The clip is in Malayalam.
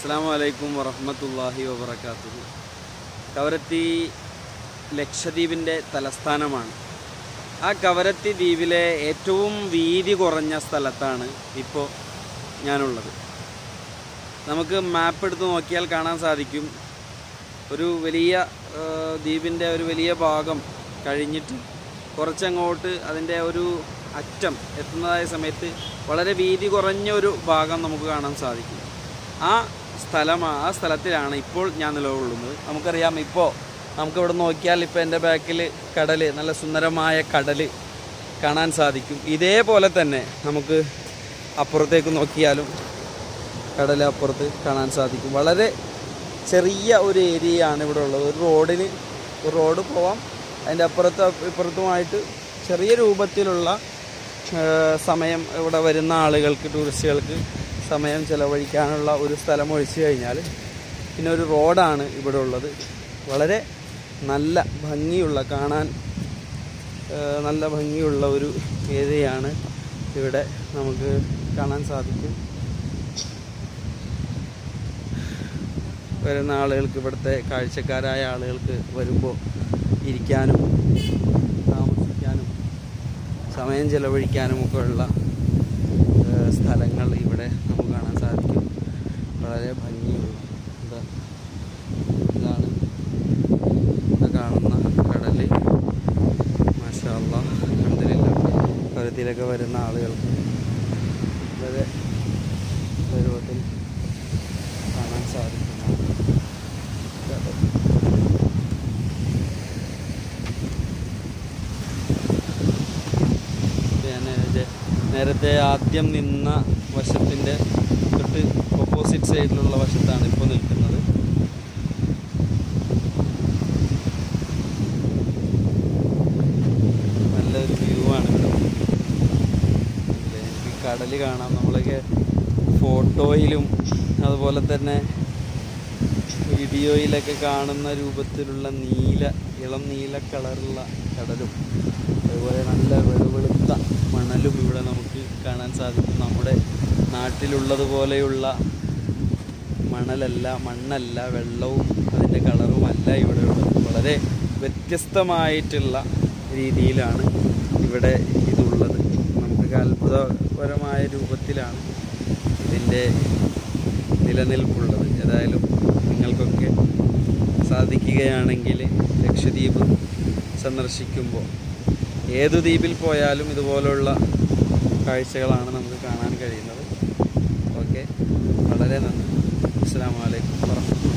അസ്സാം വലൈക്കും വറഹമത്തല്ലാഹി വബർക്കാത്തു കവരത്തി ലക്ഷദ്വീപിന്റെ തലസ്ഥാനമാണ്. ആ കവരത്തി ദ്വീപിലെ ഏറ്റവും വീതി കുറഞ്ഞ സ്ഥലത്താണ് ഇപ്പോൾ ഞാനുള്ളത്. നമുക്ക് മാപ്പ് എടുത്ത് നോക്കിയാൽ കാണാൻ സാധിക്കും. ഒരു വലിയ ദ്വീപിന്റെ ഒരു വലിയ ഭാഗം കഴിഞ്ഞിട്ട് കുറച്ചങ്ങോട്ട് അതിന്റെ ഒരു അറ്റം എത്തുന്നതായ സമയത്ത് വളരെ വീതി കുറഞ്ഞ ഒരു ഭാഗം നമുക്ക് കാണാൻ സാധിക്കും. ആ സ്ഥലമാണ് ആ സ്ഥലത്തിലാണ് ഇപ്പോൾ ഞാൻ നിലകൊള്ളുന്നത്. നമുക്കറിയാം ഇപ്പോൾ നമുക്കിവിടെ നോക്കിയാൽ ഇപ്പോൾ എന്റെ ബാക്കിൽ കടൽ നല്ല സുന്ദരമായ കടൽ കാണാൻ സാധിക്കും. ഇതേപോലെ തന്നെ നമുക്ക് അപ്പുറത്തേക്ക് നോക്കിയാലും കടൽ അപ്പുറത്ത് കാണാൻ സാധിക്കും. വളരെ ചെറിയ ഒരു ഏരിയയാണ് ഇവിടെ ഉള്ളത്. ഒരു റോഡിന് ഒരു റോഡ് പോവാം. അതിന്റെ അപ്പുറത്ത് ഇപ്പുറത്തുമായിട്ട് ചെറിയ രൂപത്തിലുള്ള സമയം ഇവിടെ വരുന്ന ആളുകൾക്ക് ടൂറിസ്റ്റുകൾക്ക് സമയം ചിലവഴിക്കാനുള്ള ഒരു സ്ഥലം ഒഴിച്ചു കഴിഞ്ഞാൽ പിന്നെ ഒരു റോഡാണ് ഇവിടെ ഉള്ളത്. വളരെ നല്ല ഭംഗിയുള്ള കാണാൻ നല്ല ഭംഗിയുള്ള ഒരു ഏരിയയാണ് ഇവിടെ നമുക്ക് കാണാൻ സാധിക്കും. വരുന്ന ആളുകൾക്ക് ഇവിടുത്തെ കാഴ്ചക്കാരായ ആളുകൾക്ക് വരുമ്പോൾ ഇരിക്കാനും താമസിക്കാനും സമയം ചെലവഴിക്കാനും ഒക്കെ ഉള്ള ഏഹ്, സ്ഥലങ്ങൾ ഇവിടെ നമുക്ക് കാണാൻ സാധിക്കും വളരെ ഭംഗിയുള്ള ഇതാ ഇതാണ് ഇവിടെ കാണുന്ന കടൽ മാഷാ അല്ലാഹ് അൽഹംദുലില്ലാ കരുത്തിലൊക്കെ വരുന്ന ആളുകൾക്ക് വളരെ പരുവത്തിൽ കാണാൻ സാധിക്കുന്നതാണ്. നേരത്തെ ആദ്യം നിന്ന വശത്തിന്റെ തൊട്ട് ഓപ്പോസിറ്റ് സൈഡിലുള്ള വശത്താണ് ഇപ്പോൾ നിൽക്കുന്നത്. കടൽ കാണാം. നമ്മളൊക്കെ ഫോട്ടോയിലും അതുപോലെ തന്നെ വീഡിയോയിലൊക്കെ കാണുന്ന രൂപത്തിലുള്ള നീല ഇളം നീല കളറുള്ള കടലും അതുപോലെ നല്ല വെളുവെളുത്ത മണലും ഇവിടെ നമുക്ക് കാണാൻ സാധിക്കും. നമ്മുടെ നാട്ടിലുള്ളതുപോലെയുള്ള മണലല്ല മണ്ണല്ല വെള്ളവും അതിന്റെ കളറും അല്ല ഇവിടെ ഉള്ളത്. വളരെ വ്യത്യസ്തമായിട്ടുള്ള രീതിയിലാണ് ഇവിടെ നമുക്ക് അത്ഭുതപരമായ രൂപത്തിലാണ് ഇതിന്റെ നിലനിൽപ്പുള്ളത്. ഏതായാലും നിങ്ങൾക്കൊക്കെ സാധിക്കുകയാണെങ്കിൽ ലക്ഷദ്വീപ് സന്ദർശിക്കുമ്പോൾ ഏതു ദ്വീപിൽ പോയാലും ഇതുപോലുള്ള കാഴ്ചകളാണ് നമുക്ക് കാണാൻ കഴിയുന്നത്. ഓക്കെ. വളരെ നന്ദി. അസ്സാം വലൈക്കും വാഹമത്തുള്ള